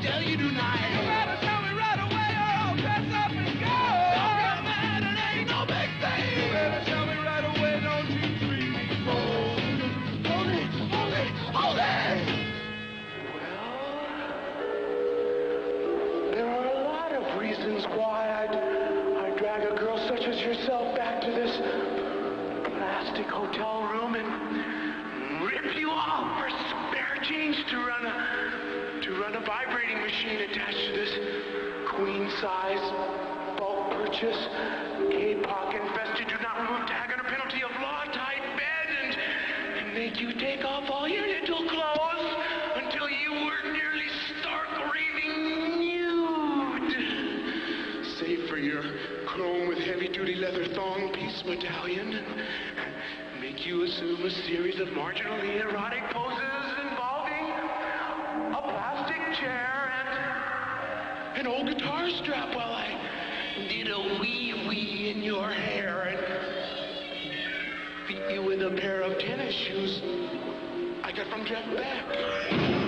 tell you tonight. You better tell me right away or I'll dress up and go. Don't get mad, it ain't no big thing. You better tell me right away, don't you treat me cold. Hold it, hold it, hold it. There are a lot of reasons why I'd, I'd drag a girl such as yourself back to this plastic hotel room and rip you off for spare change to run a to run a vibrating machine attached to this queen size bulk purchase K-Pock infested do not remove tag under penalty of law type bed and, and make you take off all your little clothes until you were nearly stark raving nude. Save for your chrome with heavy duty leather thong piece medallion and make you assume a series of marginally erotic poses chair and an old guitar strap while I did a wee wee in your hair and beat you with a pair of tennis shoes I got from Jeff Beck.